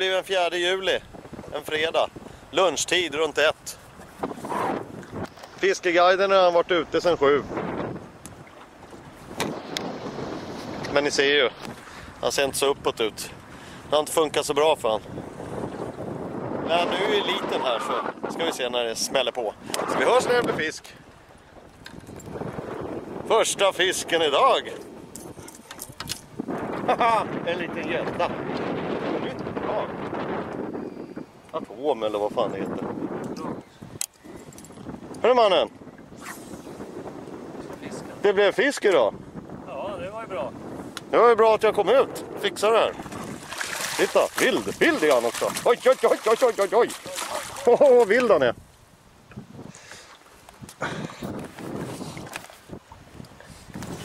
blivit den 4 juli. En fredag. Lunchtid runt ett. Fiskeguiden har varit ute sedan sju. Men ni ser ju, han ser inte så uppåt ut. Det har inte funkat så bra för han. Men nu är eliten här så ska vi se när det smäller på. Så vi hörs när det blir fisk. Första fisken idag. Haha, en liten gädda. Atom eller vad fan det heter. Hörru mannen, det blev fisk idag. Ja, det var ju bra. Det var ju bra att jag kom ut. Fixar det här. Titta, vild. Vild är han också. Oj, oj, oj, oj, oj, oj, oj. Åh, vad vild han är.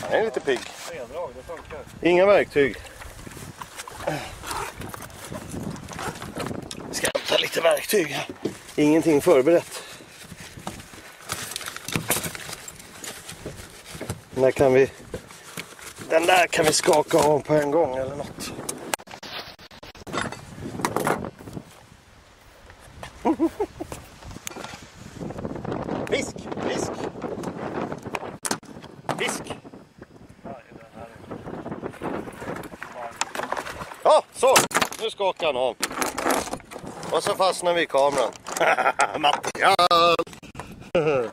Han är lite pigg. Inga verktyg. Hämta lite verktyg. Ingenting förberett. Den där kan vi... Den där kan vi skaka av på en gång eller något. Fisk! Fisk! Fisk! Ja, så! Nu skakar han av. Och så fastnar vi i kameran. Material!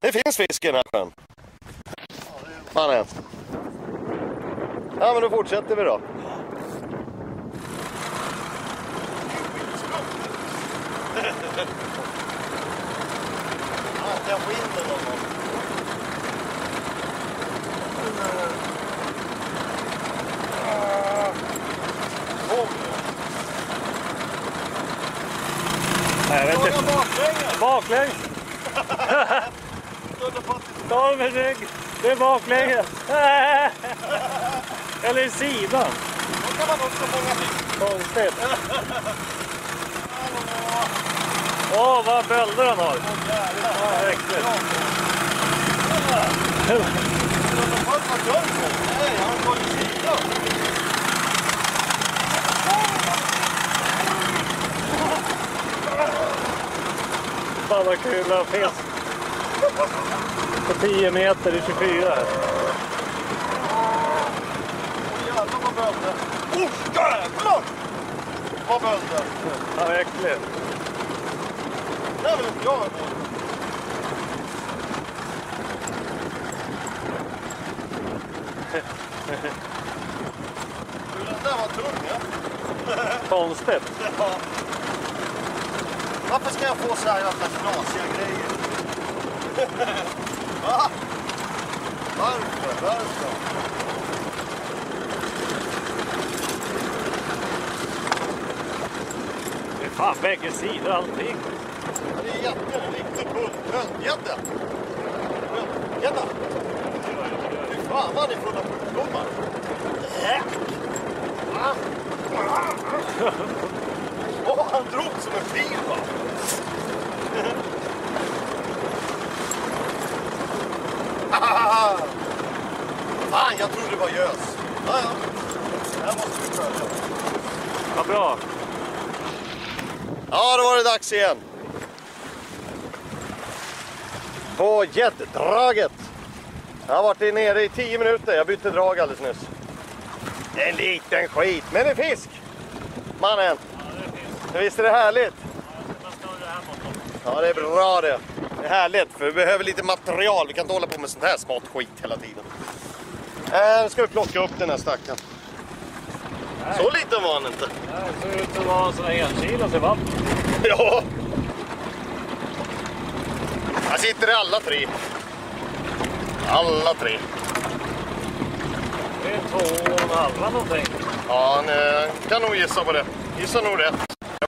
Det finns fisk i den här sjön. Mannen. Ja, men då fortsätter vi då. Jag skiner någon gång. Nej, jag vet inte. Baklänges! Ta det med rygg. Det är baklänges. Eller i sidan. Då kan man också fånga fisk. Konstigt. Åh, vad bölder han har. Ja, äckligt. Nej, han går i sidan. Fan vad kul att fisk. På 10 meter i 24. Jävlar vad bölder. Oh, jävlar! Vad bölder. Ja, äckligt. Det är väl inte jag emot. Den där var tung ja. Konstigt. ja. Varför ska jag få så här jävla knasiga grejer? Va? Varför? Varför? Det är fan bägge sidor allting. Ja, Det är jätte, riktigt bull. Böldgädda. Böldgädda. Fy fan vad ni är fulla sjukdomar. Va? Åh, han drog som en fil va? Fan, jag trodde det var gös. Ja, ja. Det här måste vi följa. Vad bra. Ja, då var det dags igen. På gädddraget. Jag har varit nere i 10 minuter. Jag bytte drag alldeles nyss. En liten skit, men det är fisk. Mannen, visst är det härligt? Ja, det är bra det. Det är härligt, för vi behöver lite material. Vi kan inte hålla på med sånt här smått skit hela tiden. Äh, nu ska vi plocka upp den här stackaren. Så liten var han inte. Det ser ut att vara en sån här enkilos i vatten. Ja. Här sitter det alla tre. Alla tre. Det är två och en halva någonting. Ja, ni kan nog gissa på det. Gissa nog rätt.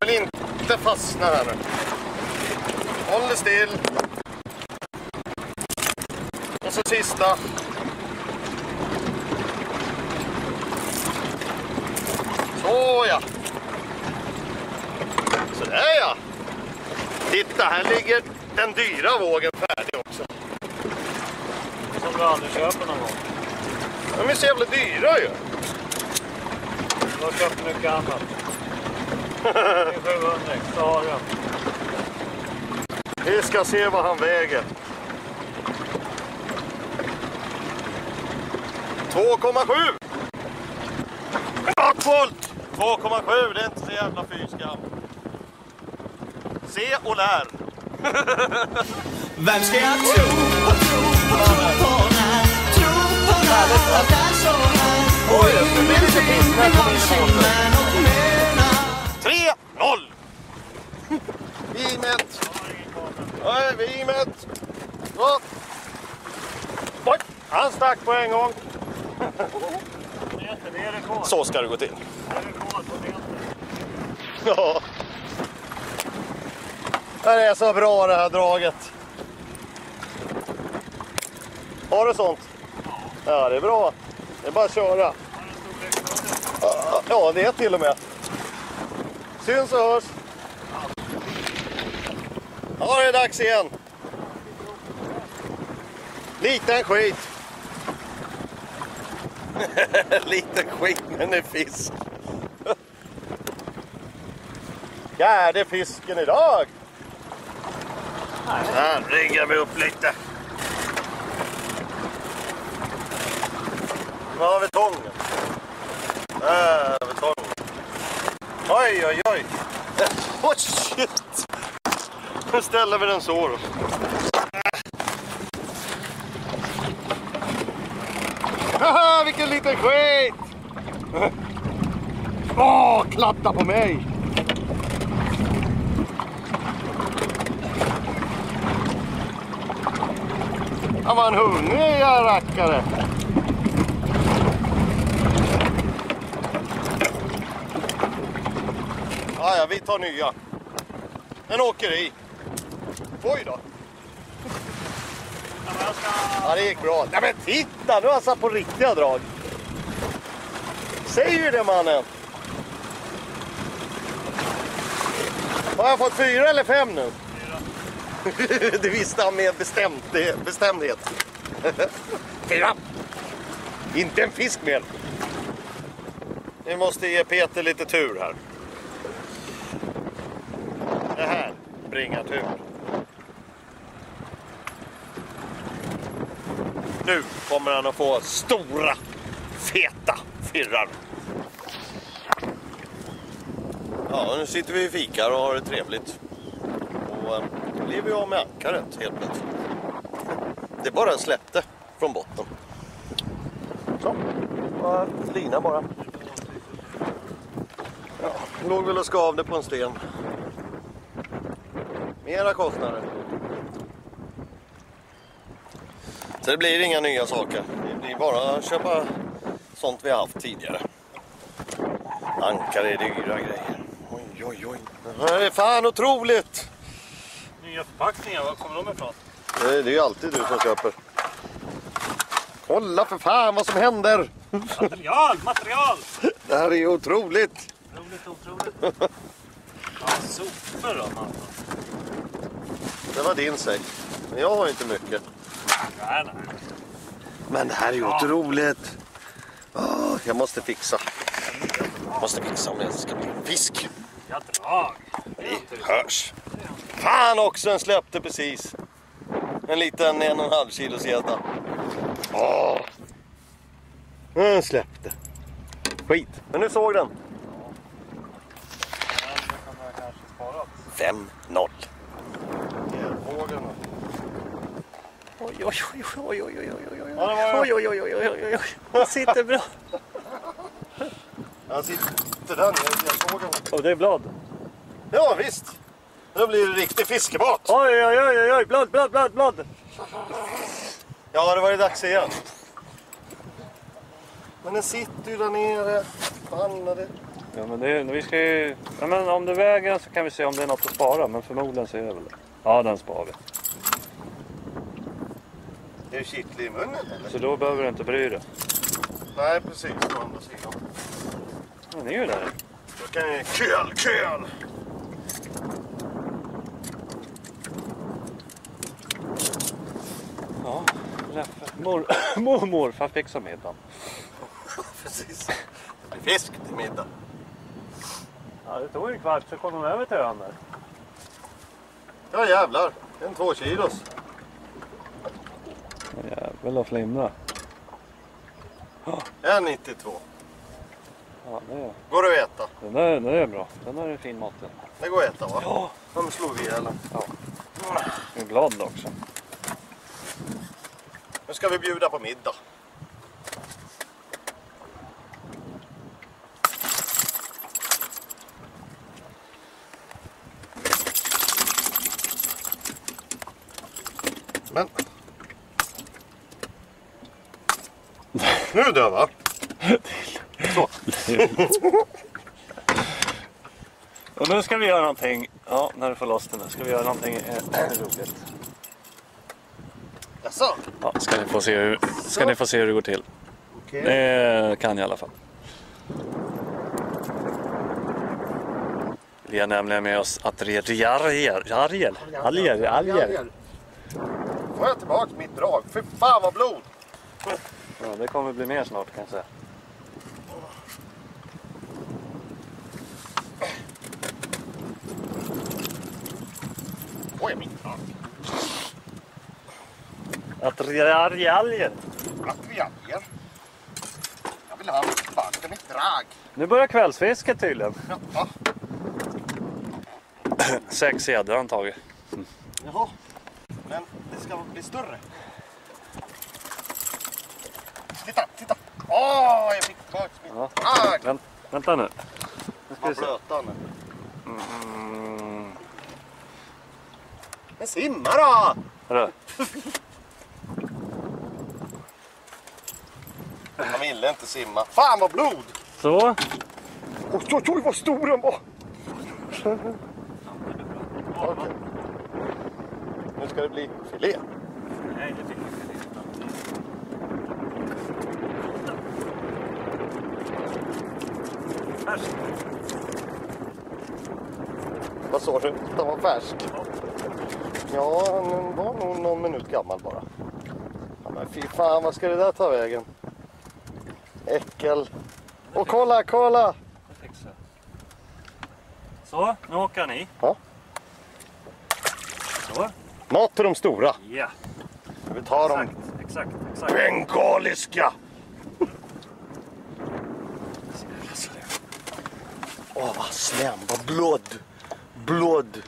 Jag vill inte fastna här nu. Håll det still. Och så sista. Så ja. Sådär ja. Titta, här ligger den dyra vågen färdig också. Som du aldrig köper någon gång. De är så jävla dyra ju. Du har köpt mycket annat. Det är 700 Staren. Vi ska se vad han väger. 2,7! Bakvolt! 2,7, det är inte så jävla fy skam. Se och lär. Vem ska jag tro på, tro på, tro på när? Tro på när allt är så här? Oj, det blir lite piss när jag kommer in Vimet! Så. Oj, han stack på en gång. Meter, det är rekord. Så ska det gå till. Det är rekord på meter. Ja. Det är så bra det här draget. Har du sånt? Ja, det är bra. Det är bara att köra. Ja, det är till och med. Syns och hörs. Ja, det är dags igen. Liten skit. Liten skit, men det är fisk. Fjärde fisken idag. Här riggar vi upp lite. Var har vi tången? Där har vi tången. Oj, oj, oj. Oj, shit. Nu ställer vi den så då. Haha, vilken liten skit! Åh, klatta på mig! Han var en hungrig rackare. Ja, ja, vi tar nya. Den åker i. Oj då. Ja, jag ska... Ja, det gick bra. Nej men titta, nu har han satt på riktiga drag. Säger ju det mannen. Har jag fått fyra eller fem nu? Fyra. det visste han med bestämt, bestämdhet. Fyra. Inte en fisk mer. Vi måste ge Peter lite tur här. Det här bringar tur. Nu kommer han att få stora, feta firrar. Ja, nu sitter vi i fikar och har det trevligt. Och eh, då blir vi av med ankaret helt plötsligt. Det bara släppte från botten. Så, bara lina bara. Ja, låg väl och skavde på en sten. Mera kostnader. Så det blir inga nya saker. Det blir bara att köpa sånt vi har haft tidigare. Ankare är dyra grejer. Oj, oj, oj. Det här är fan otroligt! Nya förpackningar, var kommer de ifrån? Det det är ju alltid du som köper. Kolla för fan vad som händer! Material, material! Det här är ju otroligt! Roligt, otroligt. Ja, sopor då, man. Det var din säck. Men jag har inte mycket. Nej, nej. Men det här är ju Ja. otroligt! Åh, jag måste fixa. Jag måste fixa om det ska bli fisk. Jag drag. Vi hörs. Fan också, den släppte precis. En liten en och en halv kilos gädda. Åh. Den släppte. Skit. Men nu såg den. Men det kan jag kanske sparat. 5-0. Oj, oj, oj, oj, oj, oj, oj, oj, oj, det oj, oj, oj, oj, oj, oj, oj. Det sitter bra. Han sitter där nere i järnfågeln. Och det är blad. Ja visst. Nu blir det riktig fiskebåt. Oj, oj, oj, oj, oj, blad, blad, blad, blad. Ja, det var ju dags igen. Men den sitter ju där nere. Förbannade. Ja, men det vi ska ju... Ja, men om det väger så kan vi se om det är något att spara. Men förmodligen så är det väl det. Ja, den sparar vi. Är det kittlig i munnen eller? Så då behöver du inte bry dig. Nej, precis. På andra sidan. Den är ju där. Då kan jag... Köl, köl! Ja, Leffe. Mor, mor, morfar fixar middagen. Precis. fisk till middag. Ja, det tog en kvart så kom de över till ön där. Ja jävlar, en två kilos. Jävlar flimra. En 92. Ja, det är, Går det att äta? den, där, den där är bra. Den där är fin mat. den. Det går att äta va? Ja. Ja, nu slår vi ihjäl den. Jag är glad också. Nu ska vi bjuda på middag. Men... Nu då va? Så. Och nu ska vi göra någonting. Ja, när du får loss den där ska vi göra någonting eh, roligt. Jaså? Ja, ska ni få se hur, ska ni få se hur det går till. Okej. Det kan jag i alla fall. Vi har nämligen med oss Adriariel. Ariel. Alger. Alger. Får jag tillbaks mitt drag? Fy fan vad blod! Ja, det kommer bli mer snart kan jag säga. Oj, mitt drag. Adriariel. Attrialjer. Jag vill ha tillbaka mitt drag. Nu börjar kvällsfisket tydligen. Ja. Sex gäddor har han tagit. Jaha. Men det ska bli större. Titta, Åh, jag fick tillbaka mitt Ja. drag! Vänt, vänta nu. Nu ska vi se. är. Mm. Men simma då! Hörru. Han ville inte simma. Fan vad blod! Så. Oj, oj, oj vad stor den var! Okej. Nu ska det bli filé. Nej, det fick vi Färsk. Vad sa du? Den var färsk? Ja, den var nog någon minut gammal bara. Ja, men fy fan, vad ska det där ta vägen? Äckel. Och kolla, kolla! Så, nu åker han i. Ja. Så. Mat till de stora. Ja, Vi tar dem exakt, exakt, exakt. bengaliska. Åh, vad slem, vad blod. Blod.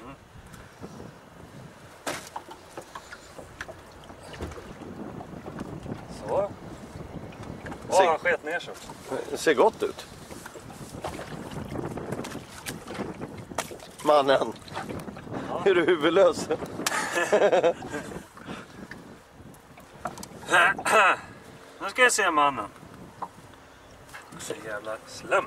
Så. Åh, han sket ner sig också. Det ser gott ut. Mannen. Är du huvudlös? Nu ska jag se mannen. Så jävla slem.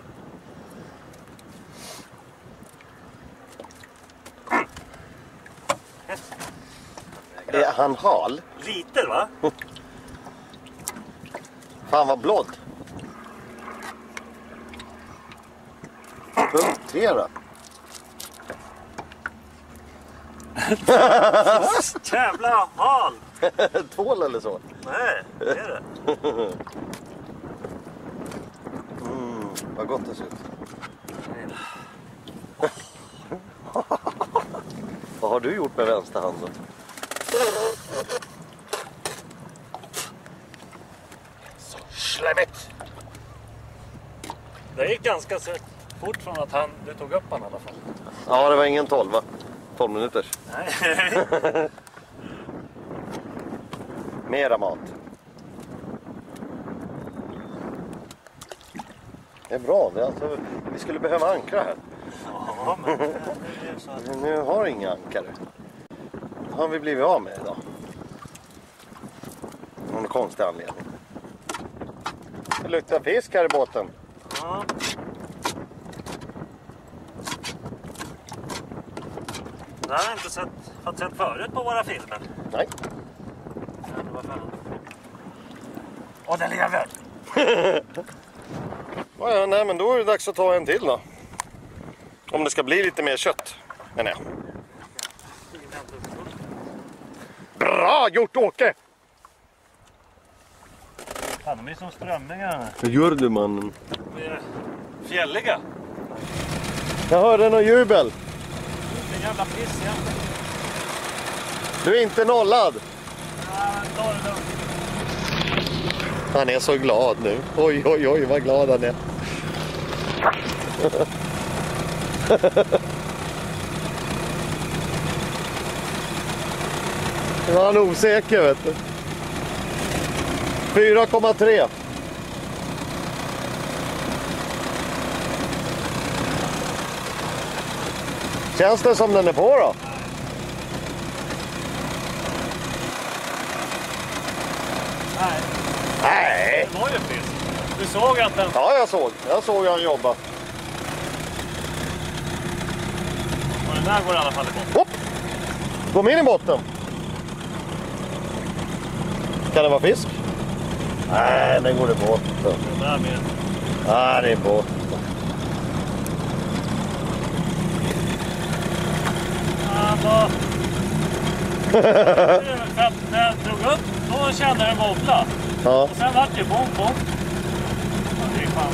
Är han hal? Lite va? Fan vad blod. Punktera. Jävla hal! Tvål eller så. Nej, det är det. Mm, vad gott det ser ut. Vad har du gjort med vänsterhanden? Slämmigt! Det gick ganska så fort från att han, du tog upp honom i alla fall. Ja, det var ingen tolva. 12 minuter. Nej. Mera mat. Det är bra. Det är alltså, vi skulle behöva ankra här. Ja, men så nu har inga ankare. Har vi blivit av med idag. Av någon konstig anledning. Det luktar fisk här i båten. Ja. Det har jag inte sett, fått sett förut på våra filmer. Nej. Och den lever! Ja, ja, nej, men då är det dags att ta en till då. Om det ska bli lite mer kött, menar jag. Bra gjort Åke! Fan, de är som strömmingar. Hur gör du mannen? Vi Fjälliga. Jag hörde något jubel. Vilken jävla piss egentligen. Du är inte nollad. Ja, det. Han är så glad nu. Oj, oj, oj vad glad han är. Nu var han osäker vet du. 4,3. Känns det som den är på då? Nej, Nej. det var ju fisk. Du såg att den... Ja, jag såg. Jag såg han jobba. Och den där går i alla fall i botten. Hopp! Kom in i botten. Kan det vara fisk? Nej, den går. Den där med. Nej, det är. För att när jag drog upp, då kände den wobbla. Ja, Och sen vart det bom, bom. Ja, det är fan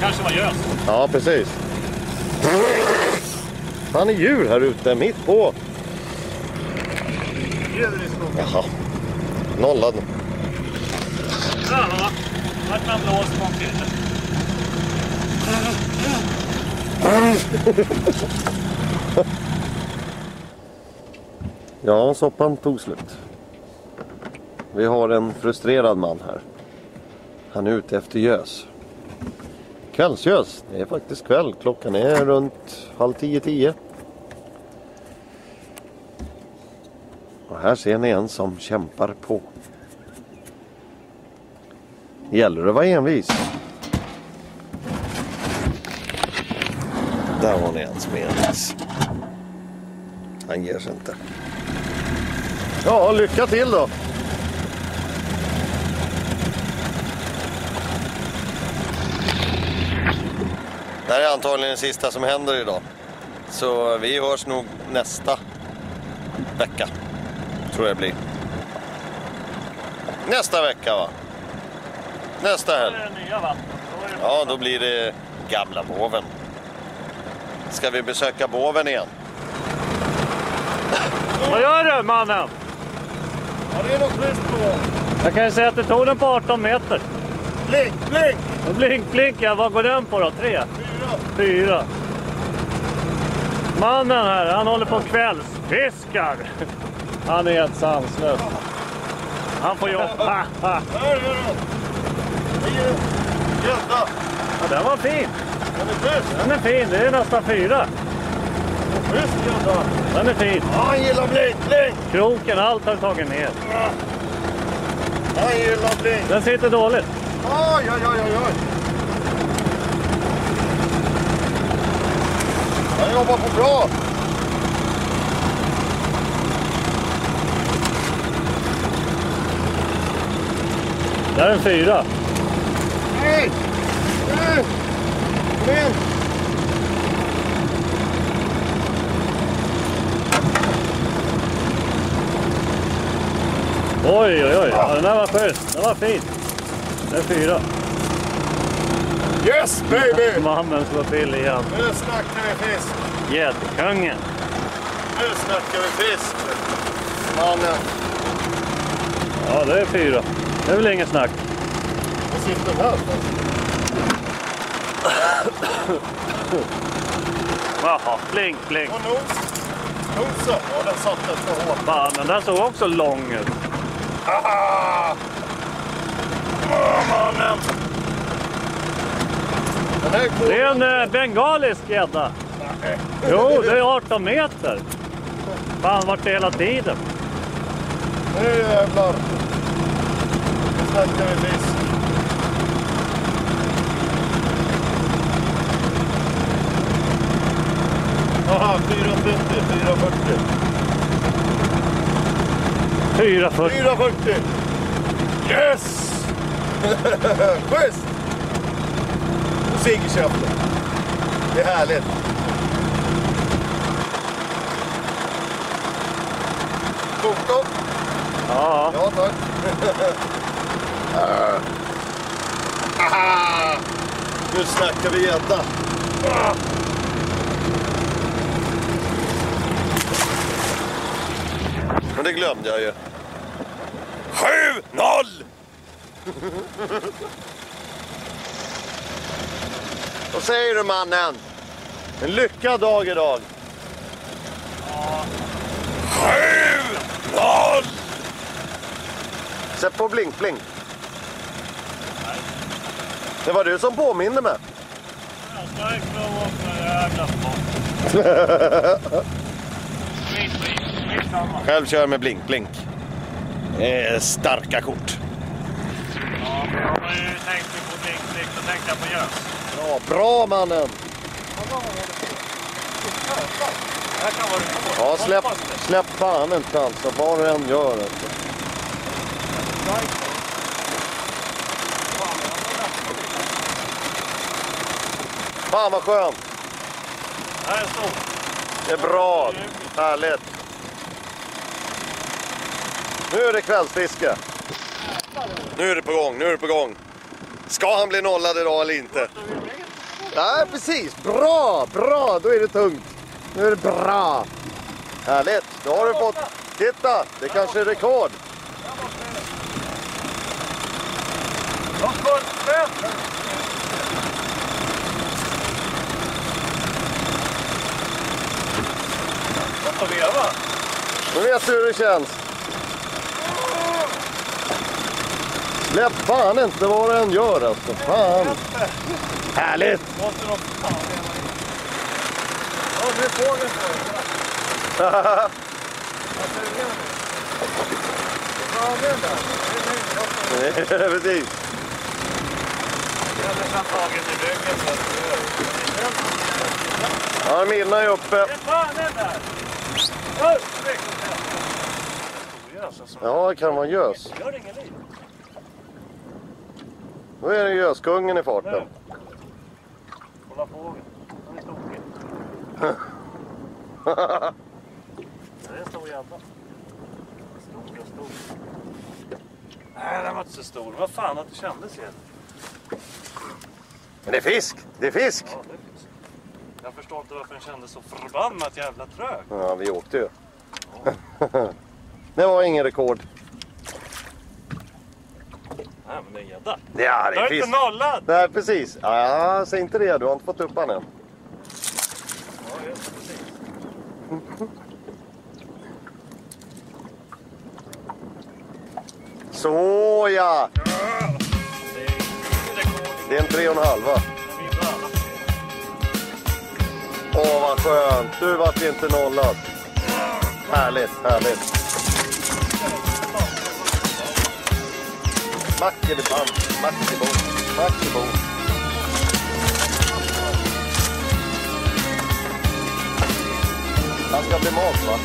Kanske var gös. ja precis. Han är djur här ute, mitt på. Djur i skogen. Jaha. Nollad. Jaha. Vart man blåst på. Ja, soppan tog slut. Vi har en frustrerad man här. Han är ute efter gös. Kvällsgös. Det är faktiskt kväll. Klockan är runt halv tio, tio. Och här ser ni en som kämpar på. Gäller Det att vara envis. Där var ni en som är envis. Han ger sig inte. Ja, lycka till då. Det här är antagligen det sista som händer idag. Så vi hörs nog nästa vecka. Tror jag det blir. Nästa vecka va? Nästa helg. Ja, då blir det gamla boven. Ska vi besöka boven igen? Vad gör du mannen? Ja, det är något schysst på. Jag kan ju säga att det tog den på 18 meter. Blink, blink! Blink, blink, ja. Vad går den på då? Tre? Fyra. Fyra. Mannen här, han håller på kvällsfiskar. Han är helt sanslös. Han får jobba. Är den! Gädda. Ja, den var fin. Den är schysst. Den är fin. Det är nästan fyra. Schysst gädda. Den är fin. Ja, han gillar blink, blink. Kroken, allt har tagit ner. Han gillar blink. Den sitter dåligt. Oj, oj, oj, oj. Han jobbar på bra. Där är en fyra. Nej! Nej! Kom igen! Oj, oj, oj. Ja, den där var schysst. Den var fin. Det är fyra. Yes baby! Mannen slår till igen. Nu snackar vi fisk. Gäddkungen. Nu snackar vi fisk. Mannen, Ja, det är fyra. Det är väl inget snack. vad sitter här för? Jaha, blink, blink. Och nos. Nosen. Ja, den satt efter hårt. Fan, den där såg också lång ut. Åh, mannen! Den här. Det är en eh, bengalisk gädda. Jo, det är 18 meter. Fan, vart det hela tiden? Nu jävlar. Snackar vi fisk. Aha, 450, 440. 440. 440! Yes! Schysst! Och segerköpte. Det är härligt. Foto? Ja, Ja, tack. Nu snackar vi gädda. Men det glömde jag ju. 7-0! Vad säger du mannen? En lyckad dag idag. Ja. 7-0! Sätt på blink blink. Det var du som påminde mig. Jag ska inte jävla. Själv kör jag med blink blink. Eh, starka kort. Ja, men jag har ju tänkt på blick, då tänkte jag på gös. Bra, bra mannen. Ja, släpp, släpp fan inte alltså. Vad du än gör. Alltså. Fan vad skönt. Det här är stort. Det är bra. Härligt. Nu är det kvällsfiske. Nu är det på gång, nu är det på gång. Ska han bli nollad idag eller inte? Nej, precis. Bra, bra. Då är det tungt. Nu är det bra. Härligt. Då har du fått... Titta, det kanske är rekord. Veva. Nu vet du hur det känns. Släpp fan inte vad du än gör alltså. Fan. Härligt. Måste de fan veva in. Ja, nu är fågeln på. Precis. I ryggen. Ja, är uppe. Det är fan den där! Oj, snyggt. Seriöst alltså. Ja, det kan vara gös. Då är det göskungen i farten. Nu. Kolla fågeln. Den är tokig. Det är en stor jävla. Stor och stor. Nej, den var inte så stor. Vad fan att det kändes igen. Men det är fisk. Det är fisk. Ja, det finns. Jag förstår inte varför den kändes så förbannat jävla trög. Ja, vi åkte ju. Det var ingen rekord. Nej, men det är en gädda. Ja, Du det har är inte fisk. nollat! Nej, precis. Ja, säg inte det. Du har inte fått upp han än. Ja, just precis. Så ja! Det är en tre och en halva. Åh, vad skönt. Du vart inte nollad. Härligt, härligt. Mackeband, mackebond, mackebond. Han ska bli mat, va?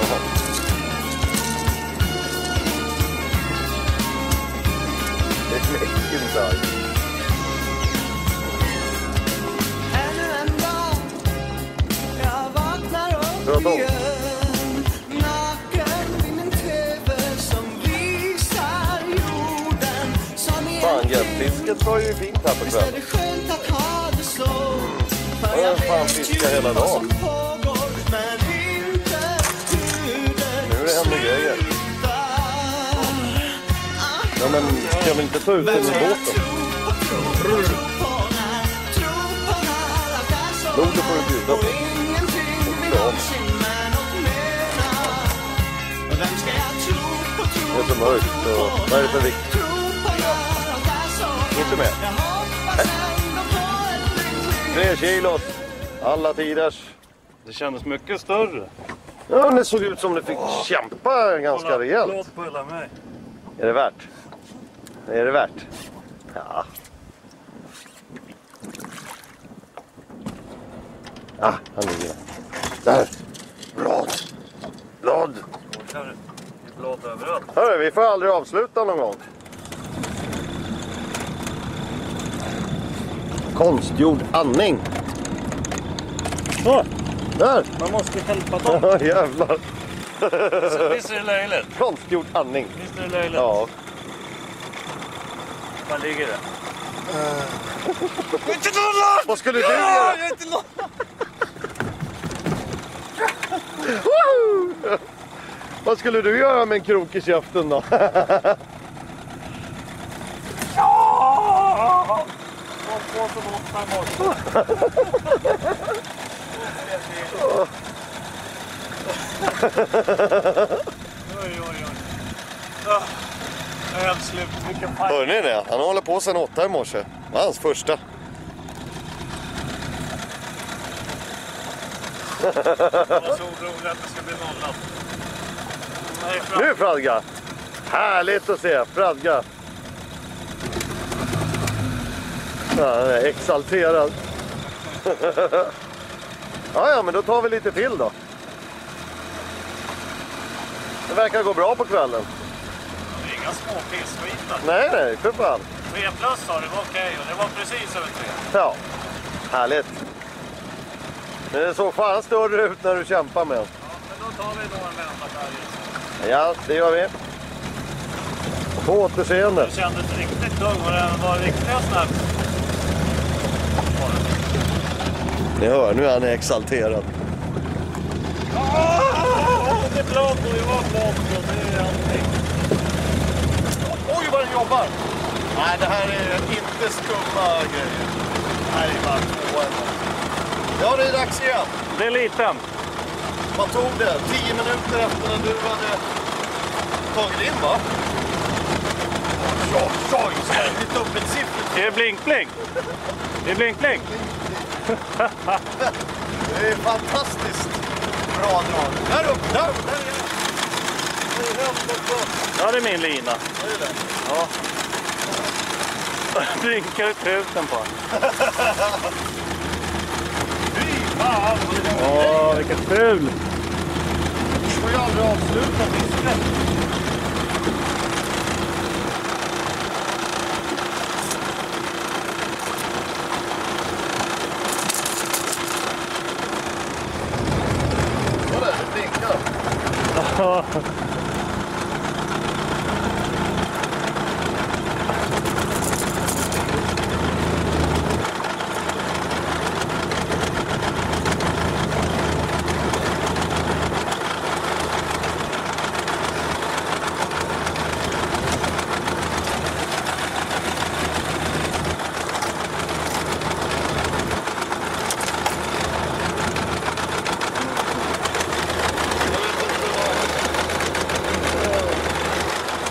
Jaha. Det är läckert Som i Fan, gäddfisket var ju fint här på kvällen. det det jag fan, vet fiska ju hela dagen. det Nu är det händer grejer. Ja, men ska vi inte ta ut den i båten? Lodet får du bjuda på. Ja. Det är så mörkt och vad är det för vikt? Inte mer. Tre kilot. Alla tiders. Det kändes mycket större. Ja, det såg ut som det fick kämpa ganska Kolla, rejält. Låt pulla mig. Är det värt? Är det värt? Ja. Ah, han ligger där. Där! Blad! Blad! Blått överallt. Hörru, vi får aldrig avsluta någon gång. Konstgjord andning. Så, Där! man måste hjälpa dem. Ja, jävlar. Visst är det löjligt? Konstgjord andning. Visst är det löjligt? Ja. Var ligger det? Vad skulle du göra? Jag är inte nå- Vad skulle du göra med en krok i käften då? Morse. Oj, oj, oj. Jag är helt slut. Vilken fight. Hör ni det? Han håller på sedan åtta i morse. Det var hans första. Var så orolig att det skulle bli nollat. Nu Fradga! Härligt att se Fradga. Ja, han är exalterad. ja, ja, men då tar vi lite till då. Det verkar gå bra på kvällen. Det är inga små pissskitar. Nej, nej, för fan. 3 plus sa du var okej och det var precis över 3. Ja, härligt. Men det såg fan större ut när du kämpar med den. Ja, men då tar vi en vända färdigt. Ja, det gör vi. På återseende. Det kändes riktigt tung och den var riktiga snabbt. Ni hör, nu är han exalterad. Det är blått och jag var och det är allting. Oj, vad den jobbar! Nej, det här är inte skumma grejer. Det här är bara tvåan. Ja, det är dags igen. Det är liten. Vad tog det? Tio minuter efter när du hade tagit in, va? Ja, ja, just det. Ett dubbelsiffrigt. Är det blink-blink? Det är blink-blink. Det är fantastiskt bra drag. Där uppe, där, där är är. Ja, det är min lina. Det är det. Ja. Blinkar ut truten på fan! Åh, vilket ful! Du får ju aldrig avsluta fisket. Kolla, det blinkar. Jag vet inte vad-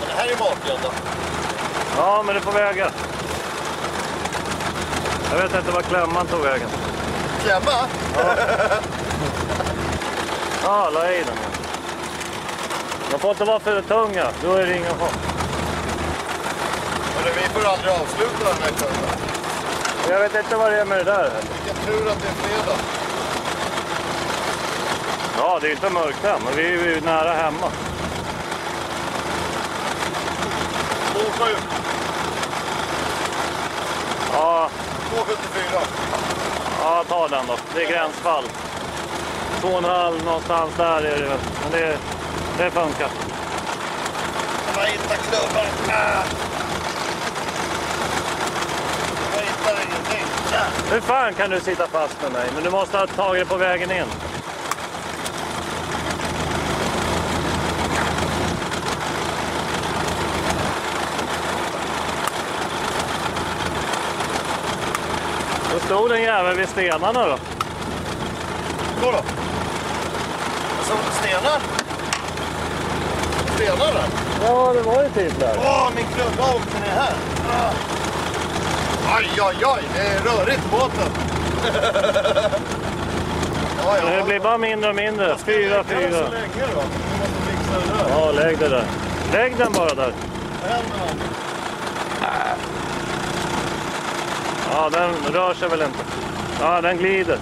Men Det här är bakändan. Ja, men det får väga. Jag vet inte var klämman tog vägen. Klämma? Ja, la i den. De får inte vara för tunga, då är det ingen fara. Hörru, vi får aldrig avsluta den här kvällen. Jag vet inte vad det är med det där heller. Vilken tur att det är fredag. Ja, det är inte mörkt än, men vi är ju nära hemma. 2,7. Ja, 2,74. ja, ta den då. Det är gränsfall. Två och en halv någonstans där är det. Men det, det funkar. Jag hittar klubbar. Ah. Jag hittar ingenting. Hur fan kan du sitta fast med mig? Men du måste ha tagit det på vägen in. Stod en jävel vid stenarna då. Gå då. Alltså, stenar. Stenar där. Ja, det var ju typ där. Åh, min klubba åkte ner här. Ah. Aj, aj, aj. Det är rörigt i båten. ja, ja. Det blir bara mindre och mindre. Fyra, fyra. då. Ja, lägg det där. Lägg den bara där. Vad händer då? Ja, den rör sig väl inte. Ja, den glider.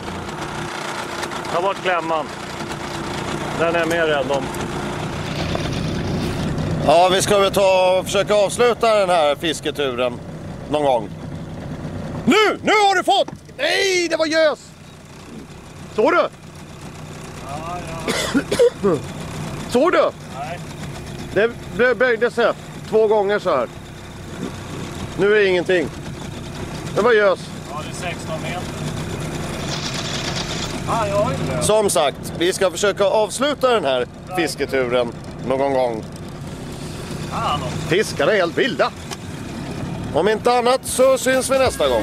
Ta bort klämman. Den är jag mer rädd om. Ja, vi ska väl ta och försöka avsluta den här fisketuren någon gång. Nu! Nu har du fått! Nej, det var gös! Såg du? Ja, ja. Såg du? Nej. Det, det böjde sig två gånger så här. Nu är det ingenting. Men vad görs? Ja, det är 16 meter. Ah, det. Som sagt, vi ska försöka avsluta den här fisketuren någon gång. Fiskarna är helt vilda. Om inte annat så syns vi nästa gång.